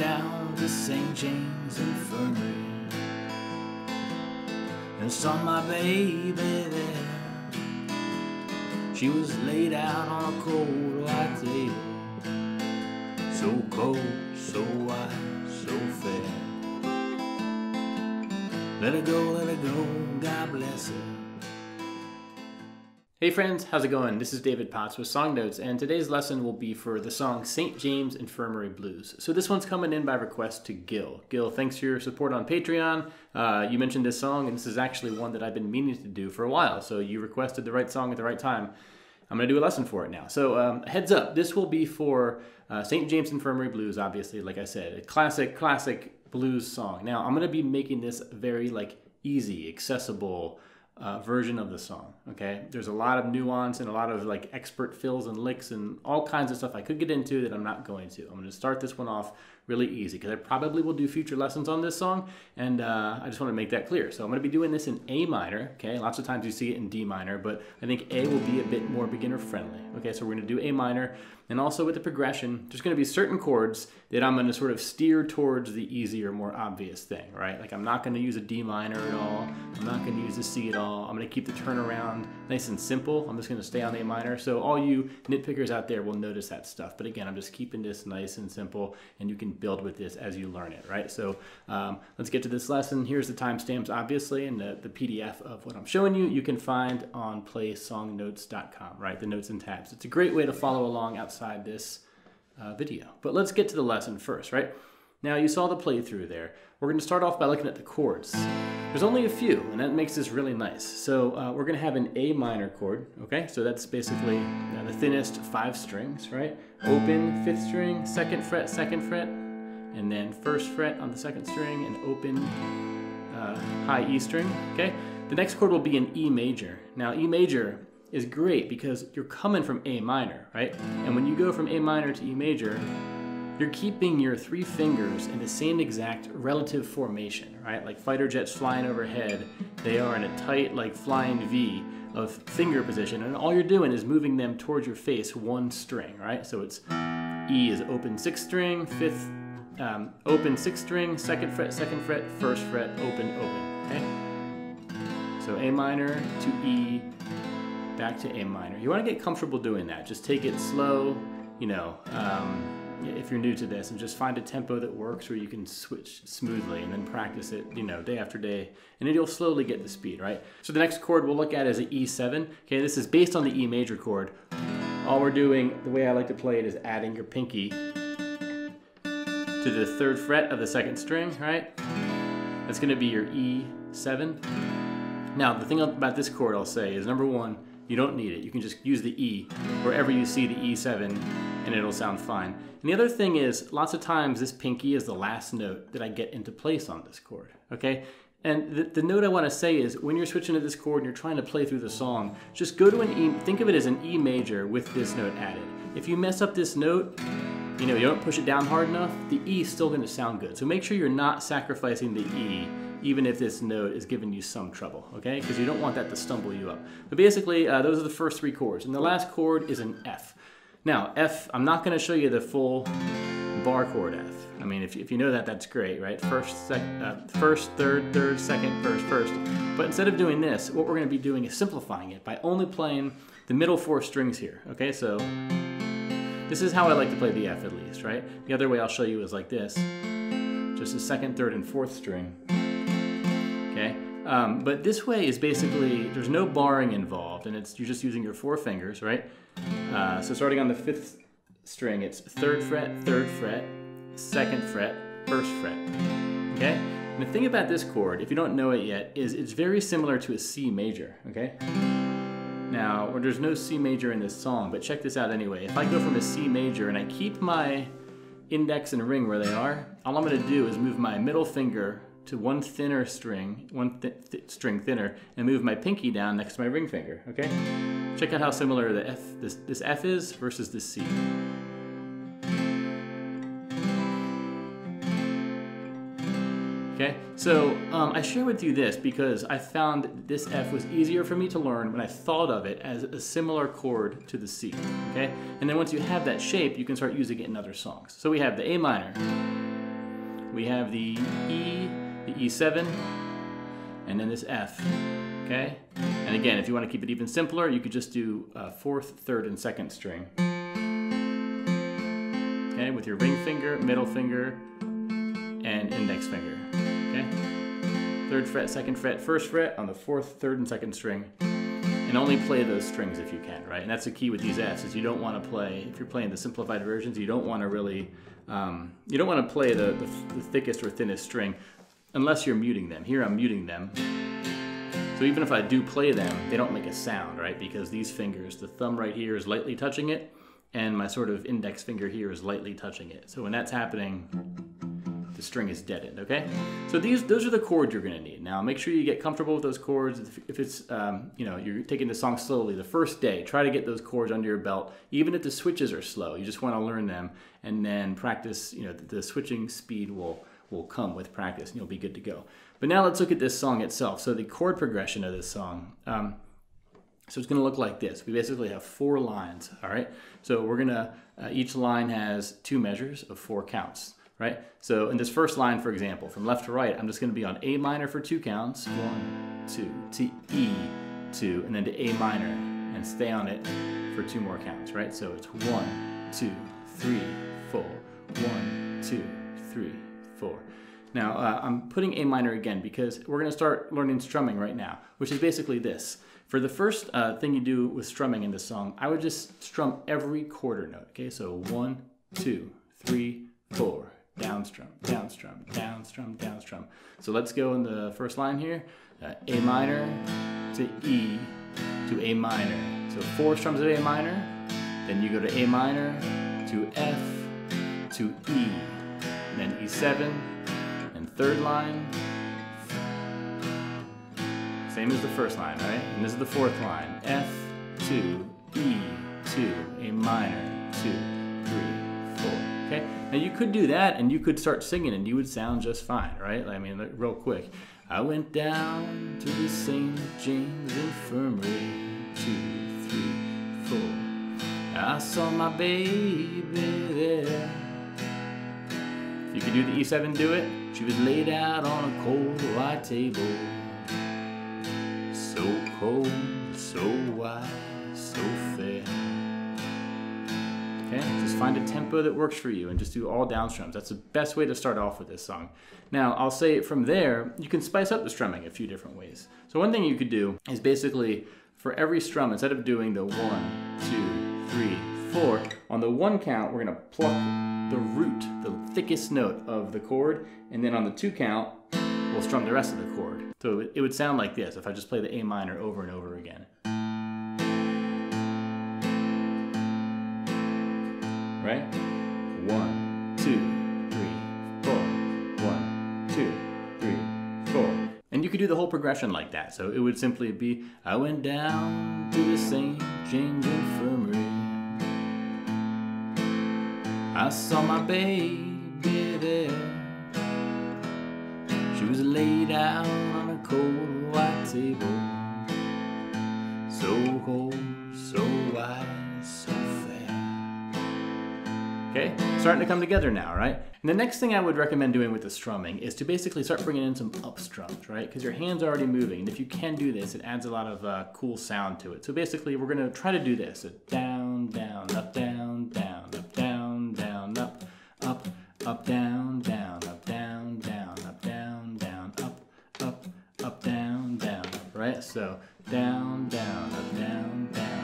Down to St. James Infirmary and saw my baby there. She was laid out on a cold white table, so cold, so white, so fair. Let her go, let her go, God bless her. Hey friends, how's it going? This is David Pots with Song Notes, and today's lesson will be for the song St. James Infirmary Blues. So this one's coming in by request to Gil. Gil, thanks for your support on Patreon. Uh, you mentioned this song, and this is actually one that I've been meaning to do for a while, so you requested the right song at the right time. I'm going to do a lesson for it now. So um, heads up, this will be for uh, St. James Infirmary Blues, obviously, like I said, a classic, classic blues song. Now, I'm going to be making this very like easy, accessible, uh, version of the song. Okay, there's a lot of nuance and a lot of like expert fills and licks and all kinds of stuff I could get into that I'm not going to. I'm going to start this one off really easy because I probably will do future lessons on this song, and uh, I just want to make that clear. So I'm going to be doing this in A minor. Okay, lots of times you see it in D minor, but I think A will be a bit more beginner friendly. Okay, so we're going to do A minor, and also with the progression, there's going to be certain chords that I'm going to sort of steer towards the easier, more obvious thing, right? Like I'm not going to use a D minor at all. I'm not going to use a C at all. I'm going to keep the turnaround nice and simple. I'm just going to stay on A minor. So all you nitpickers out there will notice that stuff. But again, I'm just keeping this nice and simple, and you can build with this as you learn it, right? So um, let's get to this lesson. Here's the timestamps, obviously, and the, the PDF of what I'm showing you. You can find on playsongnotes.com, right? The notes and tabs. It's a great way to follow along outside this uh, video. But let's get to the lesson first, right? Now you saw the playthrough there. We're going to start off by looking at the chords. There's only a few, and that makes this really nice. So uh, we're going to have an A minor chord, okay? So that's basically the thinnest five strings, right? Open, fifth string, second fret, second fret, and then first fret on the second string, and open, uh, high E string, okay? The next chord will be an E major. Now E major is great because you're coming from A minor, right? And when you go from A minor to E major, you're keeping your three fingers in the same exact relative formation, right? Like fighter jets flying overhead, they are in a tight, like flying V of finger position, and all you're doing is moving them towards your face one string, right? So it's E is open sixth string, fifth, um, open sixth string, second fret, second fret, first fret, open, open, okay? So A minor to E, back to A minor. You want to get comfortable doing that. Just take it slow, you know, um, if you're new to this and just find a tempo that works where you can switch smoothly and then practice it, you know, day after day, and then you'll slowly get the speed, right? So the next chord we'll look at is an E7. Okay, this is based on the E major chord. All we're doing, the way I like to play it, is adding your pinky the third fret of the second string, right? That's gonna be your E7. Now, the thing about this chord I'll say is number one, you don't need it. You can just use the E wherever you see the E7 and it'll sound fine. And the other thing is, lots of times this pinky is the last note that I get into place on this chord, okay? And the, the note I want to say is when you're switching to this chord and you're trying to play through the song, just go to an E, think of it as an E major with this note added. If you mess up this note, you know, you don't push it down hard enough, the E is still going to sound good. So make sure you're not sacrificing the E even if this note is giving you some trouble, okay? Because you don't want that to stumble you up. But basically, uh, those are the first three chords. And the last chord is an F. Now, F, I'm not going to show you the full bar chord F. I mean, if, if you know that, that's great, right? First, sec, uh, first, third, third, second, first, first. But instead of doing this, what we're going to be doing is simplifying it by only playing the middle four strings here, okay? So this is how I like to play the F at least, right? The other way I'll show you is like this. Just the second, third, and fourth string okay? Um, but this way is basically, there's no barring involved, and it's you're just using your four fingers, right? Uh, so starting on the fifth string, it's third fret, third fret, second fret, first fret, okay? And the thing about this chord, if you don't know it yet, is it's very similar to a C major, okay? Now, there's no C major in this song, but check this out anyway. If I go from a C major and I keep my index and ring where they are, all I'm gonna do is move my middle finger to one thinner string, one th th string thinner, and move my pinky down next to my ring finger, okay? Check out how similar the F, this, this F is versus this C. so um, I share with you this because I found this F was easier for me to learn when I thought of it as a similar chord to the C, okay? And then once you have that shape, you can start using it in other songs. So we have the A minor, we have the E, the E7, and then this F. Okay? And again, if you want to keep it even simpler, you could just do uh, fourth, third, and second string. Okay, with your ring finger, middle finger, and index finger. Okay? Third fret, second fret, first fret on the fourth, third, and second string. And only play those strings if you can, right? And that's the key with these Fs is you don't want to play, if you're playing the simplified versions, you don't want to really, um, you don't want to play the, the, the thickest or thinnest string unless you're muting them. Here I'm muting them. So even if I do play them, they don't make a sound, right? Because these fingers, the thumb right here is lightly touching it, and my sort of index finger here is lightly touching it. So when that's happening, the string is deadened, okay? So these, those are the chords you're gonna need. Now make sure you get comfortable with those chords. If, if it's, um, you know, you're taking the song slowly, the first day, try to get those chords under your belt. Even if the switches are slow, you just wanna learn them and then practice, you know, the, the switching speed will, will come with practice and you'll be good to go. But now let's look at this song itself. So the chord progression of this song. Um, so it's going to look like this. We basically have four lines, all right? So we're going to, uh, each line has two measures of four counts, right? So in this first line, for example, from left to right, I'm just going to be on A minor for two counts. One, two, to E, two, and then to A minor, and stay on it for two more counts, right? So it's one, two, three, four, one, two, three, four. Now, uh, I'm putting A minor again because we're going to start learning strumming right now, which is basically this. For the first uh, thing you do with strumming in this song, I would just strum every quarter note. Okay, so one, two, three, four, down strum, down strum, down strum, down strum. So let's go in the first line here. Uh, a minor to E to A minor. So four strums of A minor, then you go to A minor to F to E, and then E7, and third line, same as the first line, right? And this is the fourth line. F, to E, to A minor, 2, 3, 4. Okay? Now you could do that and you could start singing and you would sound just fine, right? I mean, real quick. I went down to the St. James Infirmary, two, three, four. I saw my baby there. If you could do the E7, do it. She was laid out on a cold white table. So cold, so white, so fair. Okay, just find a tempo that works for you and just do all down strums. That's the best way to start off with this song. Now, I'll say from there, you can spice up the strumming a few different ways. So one thing you could do is basically for every strum, instead of doing the one, two, three, four, on the one count, we're gonna pluck the root, the thickest note of the chord, and then on the two count, we'll strum the rest of the chord. So it would sound like this if I just play the A minor over and over again. Right? One, two, three, four. One, two, three, four. And you could do the whole progression like that. So it would simply be, I went down to the St. James Infirmary. I saw my baby there. She was laid out on a cold white table. Starting to come together now, right? And the next thing I would recommend doing with the strumming is to basically start bringing in some up strums, right? Because your hand's already moving. And if you can do this, it adds a lot of uh, cool sound to it. So basically, we're to try to do this. So down, down, up, down, down, up, down, down, up, up, up, down, down, up, down, down, up, down, down, up, up, up, down, down, up, right? So down, down, up, down, down,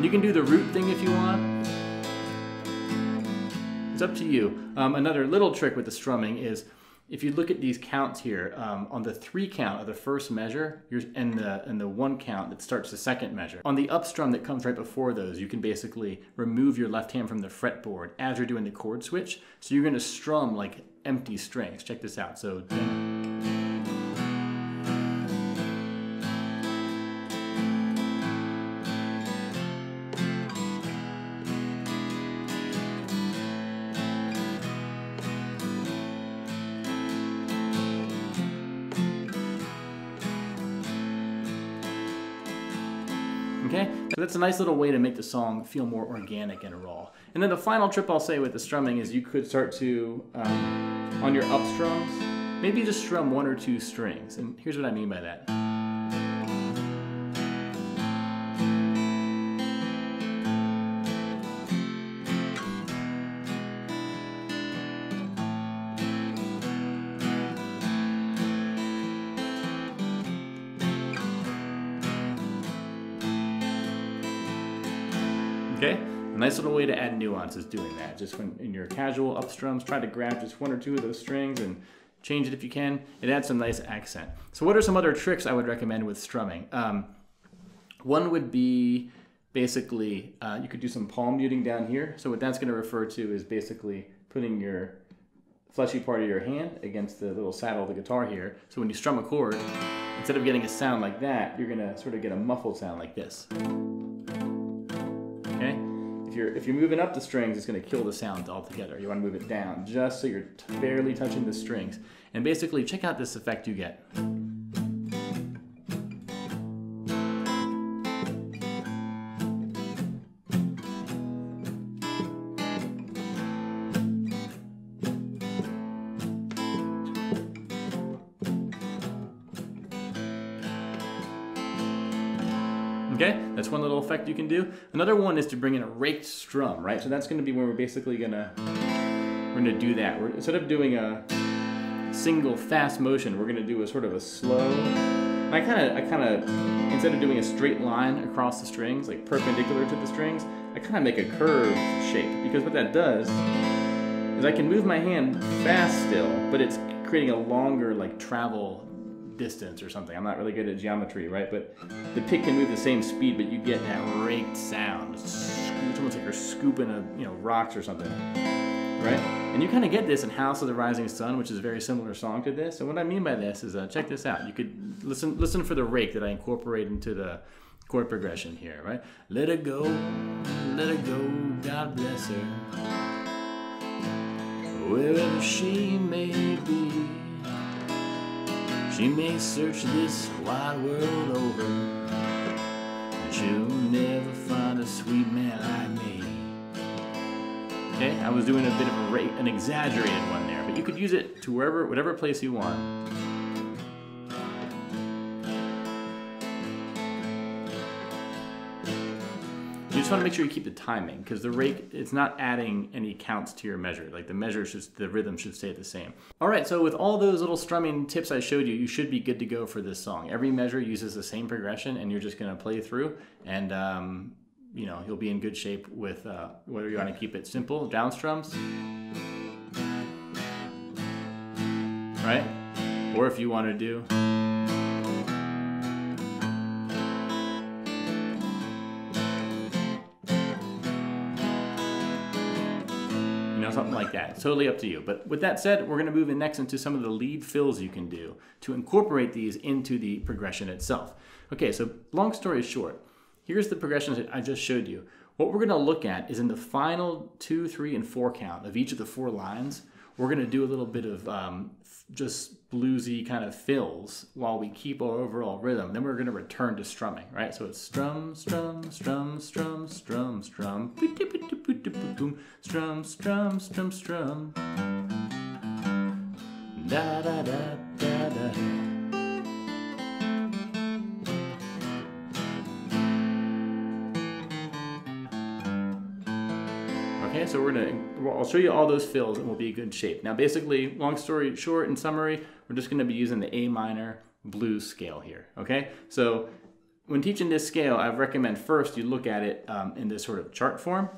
You can do the root thing if you want. It's up to you. Um, another little trick with the strumming is if you look at these counts here, um, on the three count of the first measure, and the and the one count that starts the second measure, on the up strum that comes right before those, you can basically remove your left hand from the fretboard as you're doing the chord switch. So you're going to strum like empty strings. Check this out. So. That's a nice little way to make the song feel more organic and raw. And then the final trip I'll say with the strumming is you could start to, um, on your up strums, maybe just strum one or two strings. And here's what I mean by that. Okay, a nice little way to add nuance is doing that. Just when in your casual up strums, try to grab just one or two of those strings and change it if you can. It adds some nice accent. So what are some other tricks I would recommend with strumming? Um, one would be basically, uh, you could do some palm muting down here. So what that's gonna refer to is basically putting your fleshy part of your hand against the little saddle of the guitar here. So when you strum a chord, instead of getting a sound like that, you're gonna sort of get a muffled sound like this. If you're if you're moving up the strings, it's going to kill the sound altogether. You want to move it down just so you're barely touching the strings. And basically, check out this effect you get. Effect you can do. Another one is to bring in a raked strum, right? So that's going to be where we're basically gonna we're gonna do that. We're instead of doing a single fast motion, we're gonna do a sort of a slow. I kind of I kind of instead of doing a straight line across the strings, like perpendicular to the strings, I kind of make a curved shape because what that does is I can move my hand fast still, but it's creating a longer like travel distance or something. I'm not really good at geometry, right? But the pick can move the same speed, but you get that raked sound. It's almost like you're scooping a you know rocks or something, right? And you kind of get this in House of the Rising Sun, which is a very similar song to this. And what I mean by this is, uh, check this out. You could listen listen for the rake that I incorporate into the chord progression here, right? Let her go, let her go, God bless her, wherever she may be. She may search this wide world over, but she'll never find a sweet man like me. Okay, I was doing a bit of a an exaggerated one there, but you could use it to wherever, whatever place you want. Just want to make sure you keep the timing because the rake it's not adding any counts to your measure. Like the measure should the rhythm should stay the same. All right, so with all those little strumming tips I showed you, you should be good to go for this song. Every measure uses the same progression, and you're just going to play through, and um, you know you'll be in good shape with uh, whether you want to keep it simple down strums, right, or if you want to do. You know, something like that. It's totally up to you. But with that said, we're going to move in next into some of the lead fills you can do to incorporate these into the progression itself. Okay, so long story short, here's the progressions that I just showed you. What we're going to look at is in the final two, three, and four count of each of the four lines, we're going to do a little bit of um, just bluesy kind of fills while we keep our overall rhythm. Then we're going to return to strumming, right? So it's strum, strum, strum, strum, strum, strum, strum, strum, strum, strum. Da da da da da. So we're gonna, well, I'll show you all those fills and we'll be in good shape. Now basically, long story short, in summary, we're just gonna be using the A minor blues scale here, okay? So when teaching this scale, I recommend first you look at it um, in this sort of chart form.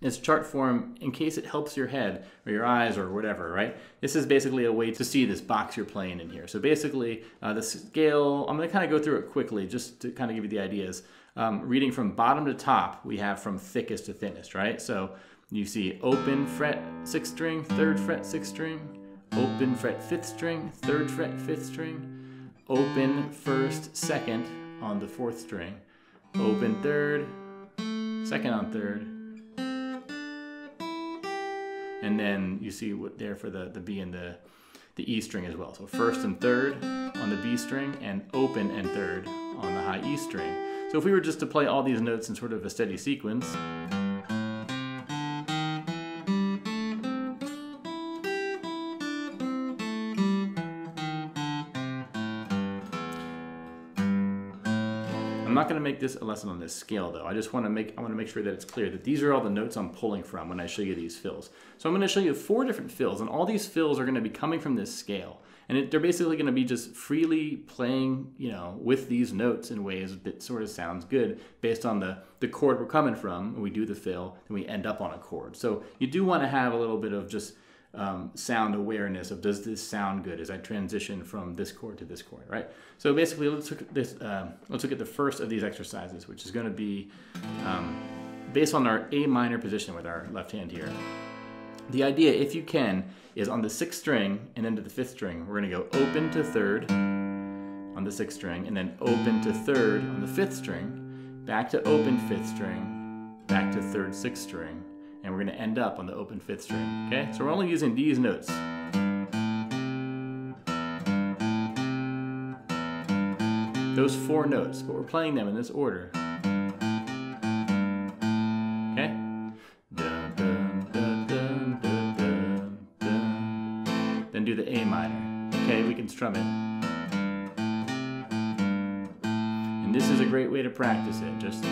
This chart form, in case it helps your head or your eyes or whatever, right? This is basically a way to see this box you're playing in here. So basically, uh, the scale, I'm gonna kind of go through it quickly just to kind of give you the ideas. Um, reading from bottom to top, we have from thickest to thinnest, right? So you see open fret sixth string, third fret sixth string, open fret fifth string, third fret fifth string, open first, second on the fourth string, open third, second on third, and then you see what there for the, the B and the, the E string as well. So first and third on the B string and open and third on the high E string. So if we were just to play all these notes in sort of a steady sequence, I'm not going to make this a lesson on this scale though. I just want to make I want to make sure that it's clear that these are all the notes I'm pulling from when I show you these fills. So I'm going to show you four different fills and all these fills are going to be coming from this scale. And it, they're basically going to be just freely playing, you know, with these notes in ways that sort of sounds good based on the, the chord we're coming from. When we do the fill, and we end up on a chord. So you do want to have a little bit of just um, sound awareness of does this sound good as I transition from this chord to this chord, right? So basically, let's look at this. Uh, let's look at the first of these exercises, which is going to be um, based on our A minor position with our left hand here. The idea, if you can, is on the sixth string and then to the fifth string, we're to go open to third on the sixth string, and then open to third on the fifth string, back to open fifth string, back to third sixth string, and we're to end up on the open fifth string. Okay, so we're only using these notes. Those four notes, but we're playing them in this order. Practice it. Just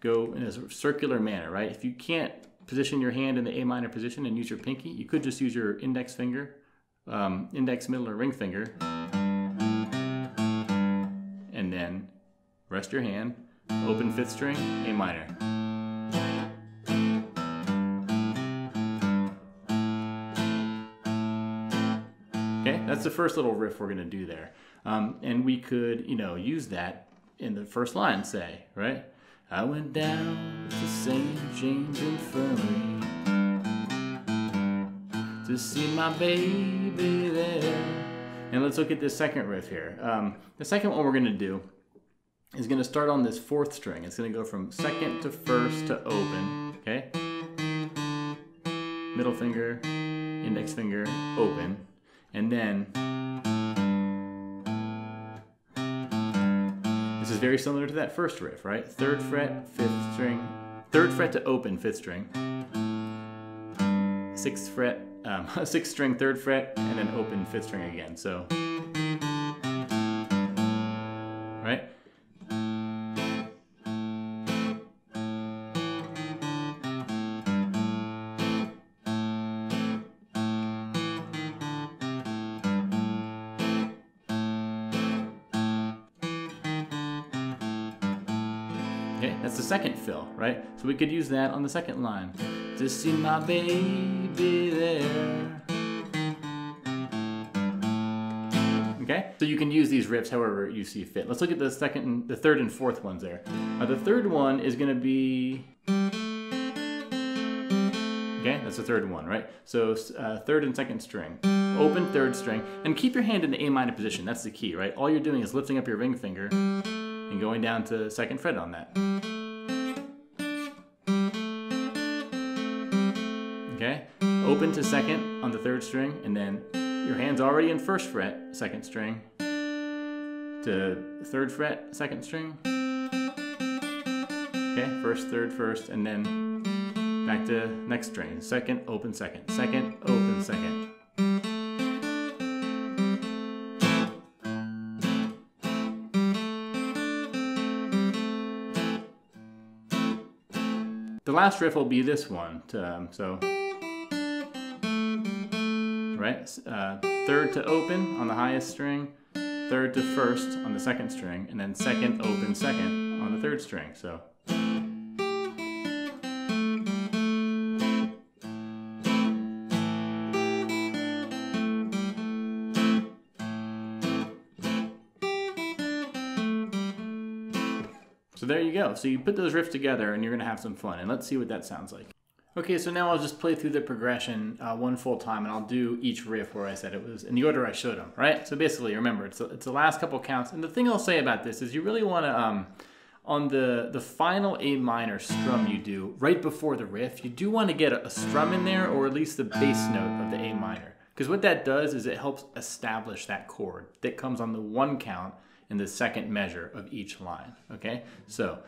go in a circular manner, right? If you can't position your hand in the A minor position and use your pinky, you could just use your index finger, um, index, middle, or ring finger, and then rest your hand, open fifth string, A minor. First little riff we're going to do there. Um, and we could, you know, use that in the first line, say, right? I went down to St. James Infirmary to see my baby there. And let's look at this second riff here. Um, the second one we're going to do is going to start on this fourth string. It's going to go from second to first to open, okay? Middle finger, index finger, open. And then This is very similar to that first riff, right? Third fret, fifth string, third fret to open, fifth string, sixth fret, um, sixth string, third fret, and then open fifth string again. So, that's the second fill, right? So we could use that on the second line. To see my baby there. Okay, so you can use these riffs however you see fit. Let's look at the second, and, the third and fourth ones there. Uh, the third one is going to be. Okay, that's the third one, right? So uh, third and second string, open third string, and keep your hand in the A minor position. That's the key, right? All you're doing is lifting up your ring finger and going down to second fret on that. Okay, open to second on the third string, and then your hand's already in first fret, second string, to third fret, second string. Okay, first, third, first, and then back to next string. Second, open, second, second, open, second. Last riff will be this one. Um, so, right, uh, third to open on the highest string, third to first on the second string, and then second, open, second on the third string. So. There you go. So you put those riffs together and you're going to have some fun. And let's see what that sounds like. Okay, so now I'll just play through the progression uh, one full time and I'll do each riff where I said it was in the order I showed them, right? So basically, remember, it's, it's the last couple counts. And the thing I'll say about this is you really want to, um, on the, the final A minor strum you do right before the riff, you do want to get a, a strum in there or at least the bass note of the A minor. Because what that does is it helps establish that chord that comes on the one count in the second measure of each line. Okay, so.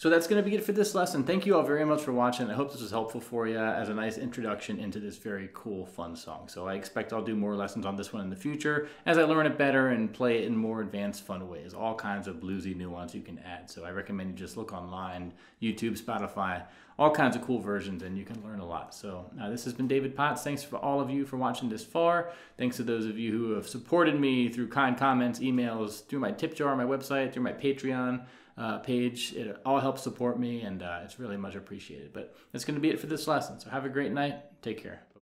So that's going to be it for this lesson. Thank you all very much for watching. I hope this was helpful for you as a nice introduction into this very cool, fun song. So I expect I'll do more lessons on this one in the future as I learn it better and play it in more advanced, fun ways. All kinds of bluesy nuance you can add. So I recommend you just look online, YouTube, Spotify, all kinds of cool versions, and you can learn a lot. So uh, this has been David Pots. Thanks for all of you for watching this far. Thanks to those of you who have supported me through kind comments, emails, through my tip jar my website, through my Patreon uh, page. It all helps support me, and uh, it's really much appreciated. But that's going to be it for this lesson. So have a great night. Take care.